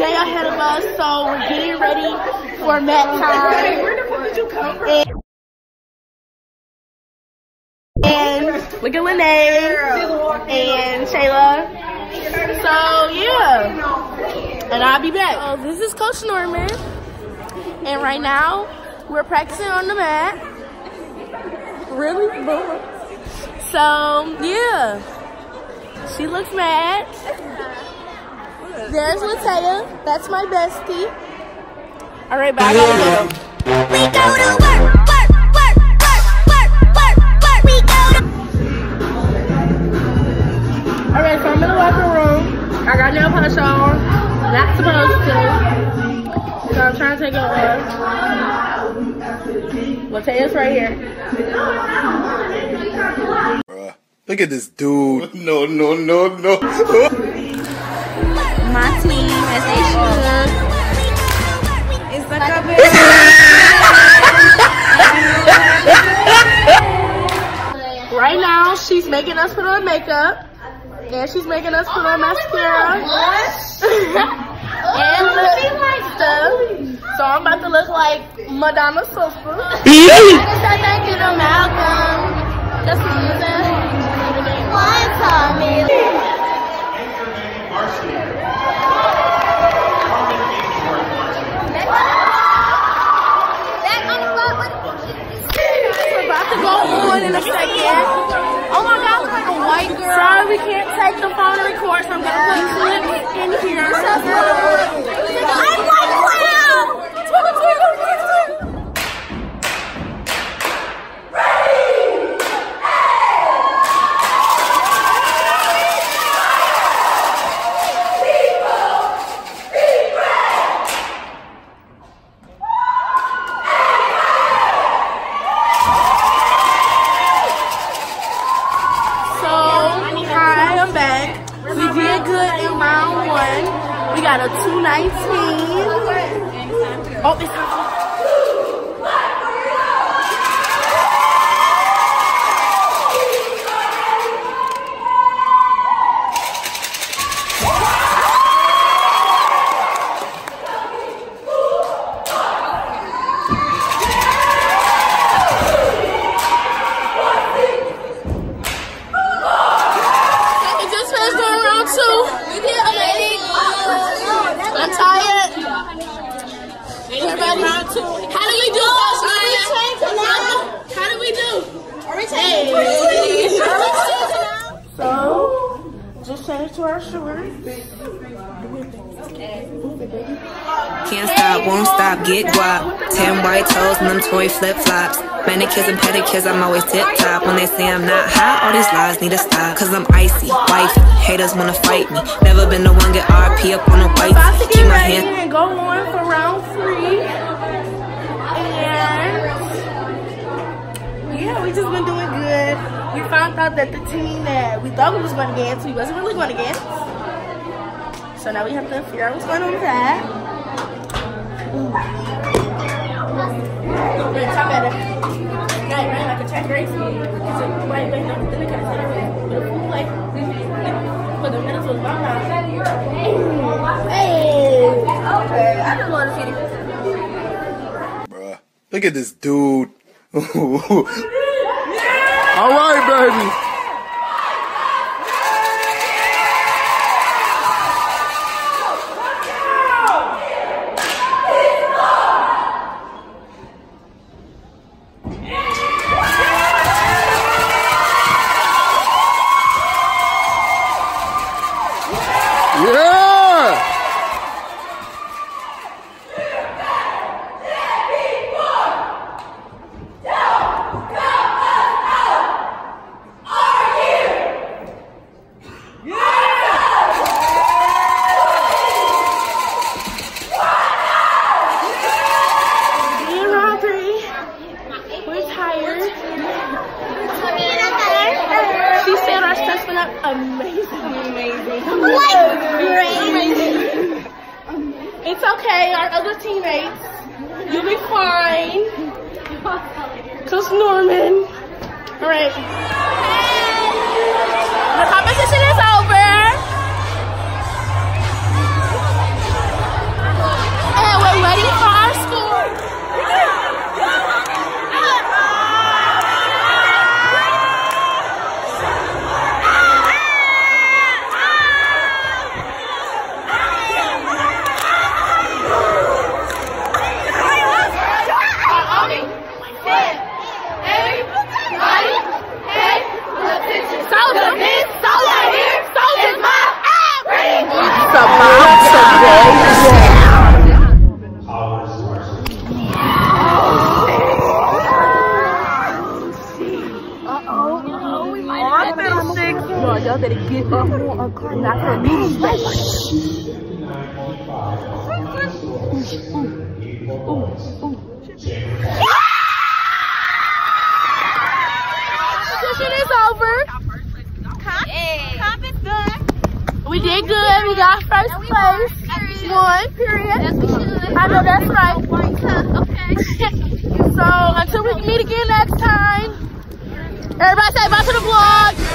day ahead of us, so we're getting ready for mat time. Where the fuck did you come from? And, and look at Lene and Shayla. So yeah, and I'll be back. So this is Coach Norman, and right now we're practicing on the mat. Really? So yeah, she looks mad. There's Latea. That's my bestie. All right, bye. I. We go to work, work, work, work, work, work, work. We go to All right, so I'm in the locker room. I got nail polish on. Not supposed to. So I'm trying to take it off. Latea's right here. Bruh. Look at this dude. No, no, no, no. my team as they should. It's like a Right now, she's making us put on makeup. And she's making us put on mascara. and lip stuff. So I'm about to look like Madonna Sofa. Thank you to Malcolm. Just for using. White girl. Sorry, we can't take the phone and record, so I'm gonna put clips in here. I'm like, wow! So, hi, I'm back. We did good in round one. We got a 219. Oh, it's It just finished going round two. We did amazing. I'm tired. Everybody round two. How do we do, Coach Maya? How do we do? Hey. So, just change to our shorts. Can't stop, won't stop, get guap. Ten white toes and them toy flip flops. Manicures and pedicures, I'm always tip top. When they say I'm not hot, all these lies need to stop. Cause I'm icy, wifey. Haters wanna fight me. Never been the one get RP up on a white. Keep my hand. and go on for round three. And yeah, we just been doing. We found out that the team that we thought we was going to get, we wasn't really going to get. So now we have to figure out what's going on with that. Ooh. Wait, top better. Right, right, like a check race. Is it, wait, wait, no, then we gotta set it. With a full play. Put the minutes was about now. Hey! Okay, I just want to see the. Look at this dude. All right, baby. Yeah! Me and Robbie, we're tired. She said our stuff's been up amazing. Amazing. Like. It's okay, our other teammates. You'll be fine. Coach Norman. Alright. The competition is over. That it gets up on a car, not her knees back. Competition is over. Comp is good. We did good. We got first place. One, period. Yes, we should. I know that's right. Okay. So until we meet again next time, everybody say bye to the vlog.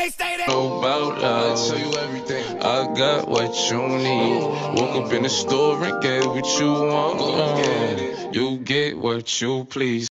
They stay there. know about us. tell you everything. I got what you need. Woke up in the store and get what you want. Uh, you get what you please.